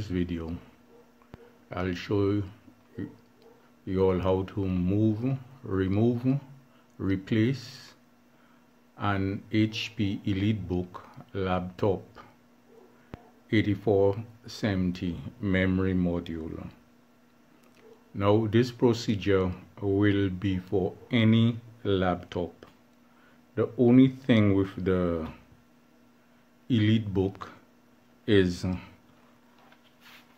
this video I'll show you all how to move remove replace an HP EliteBook laptop 8470 memory module. Now this procedure will be for any laptop. The only thing with the EliteBook is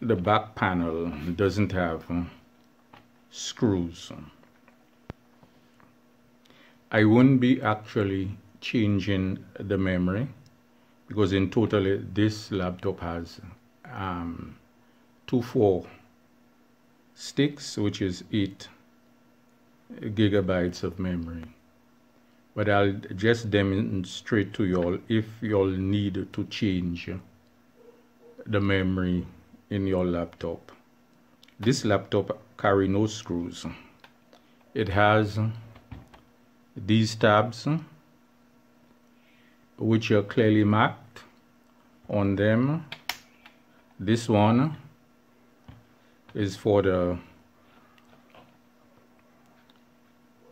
the back panel doesn't have screws. I won't be actually changing the memory because in total this laptop has um, two four sticks which is 8 gigabytes of memory but I'll just demonstrate to y'all if y'all need to change the memory in your laptop. This laptop carry no screws. It has these tabs which are clearly marked on them. This one is for the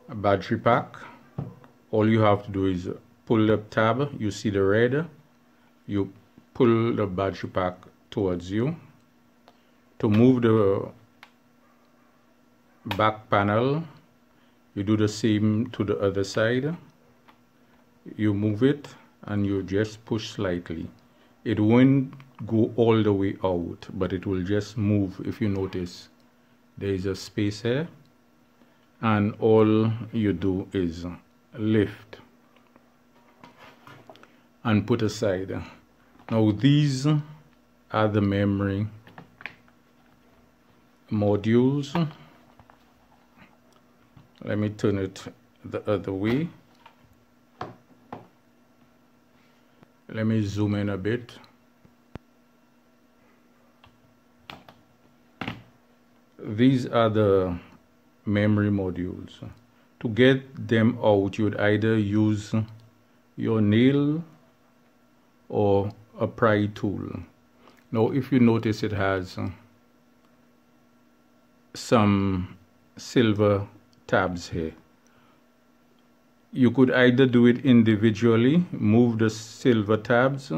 battery pack all you have to do is pull the tab you see the red you pull the battery pack towards you to move the back panel you do the same to the other side. You move it and you just push slightly. It won't go all the way out but it will just move if you notice. There is a space here and all you do is lift and put aside. Now these are the memory modules. Let me turn it the other way. Let me zoom in a bit. These are the memory modules to get them out you would either use your nail or a pry tool now if you notice it has some silver tabs here you could either do it individually move the silver tabs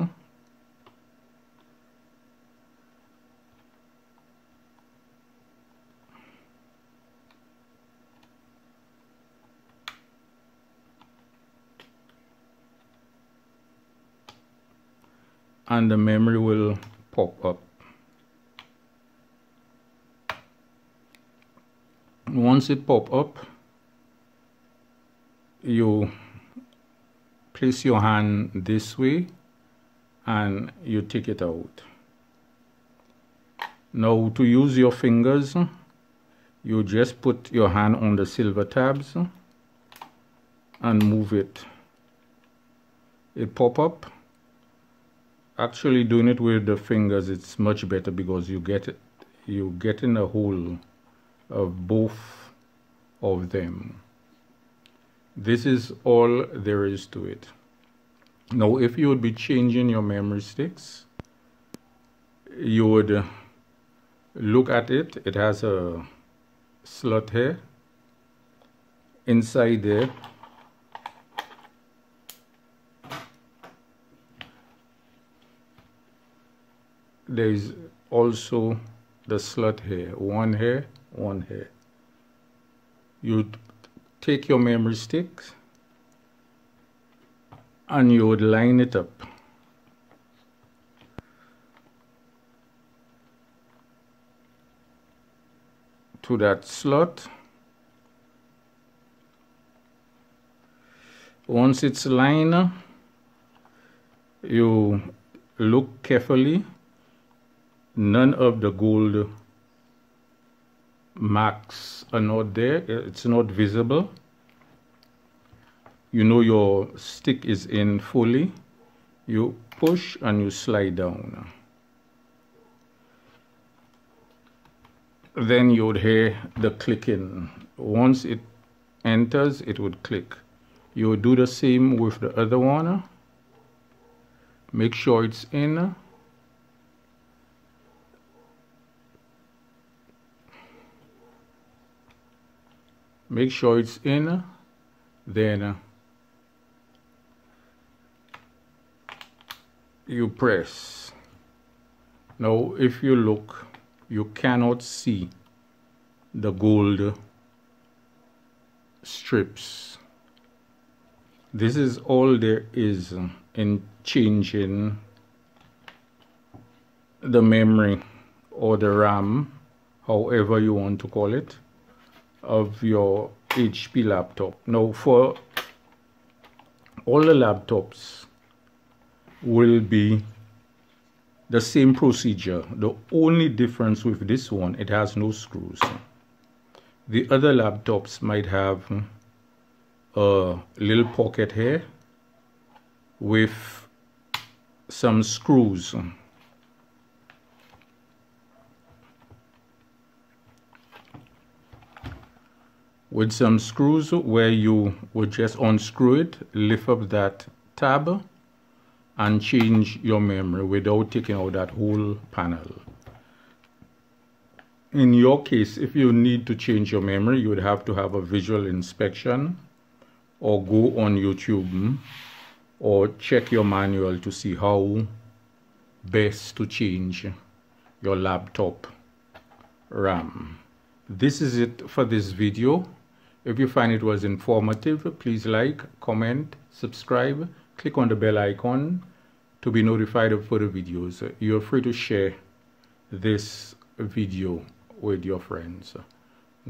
and the memory will pop up. Once it pop up, you place your hand this way and you take it out. Now to use your fingers, you just put your hand on the silver tabs and move it. It pop up actually doing it with the fingers it's much better because you get it you get in a hole of both of them. This is all there is to it. Now if you would be changing your memory sticks you would look at it. It has a slot here inside there there is also the slot here one here one here you take your memory sticks and you would line it up. To that slot. Once it's lined you look carefully. None of the gold marks are not there. It's not visible. You know your stick is in fully. You push and you slide down. Then you would hear the clicking once it enters it would click. You would do the same with the other one. Make sure it's in make sure it's in then you press. Now if you look you cannot see the gold strips. This is all there is in changing the memory or the RAM however you want to call it of your HP laptop. Now for all the laptops will be the same procedure. The only difference with this one it has no screws. The other laptops might have a little pocket here with some screws with some screws where you would just unscrew it lift up that tab and change your memory without taking out that whole panel in your case if you need to change your memory you would have to have a visual inspection or go on YouTube or check your manual to see how best to change your laptop RAM. This is it for this video. If you find it was informative, please like, comment, subscribe, click on the bell icon to be notified of further videos. You're free to share this video with your friends.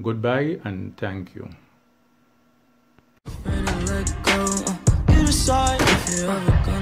Goodbye and thank you. Go, you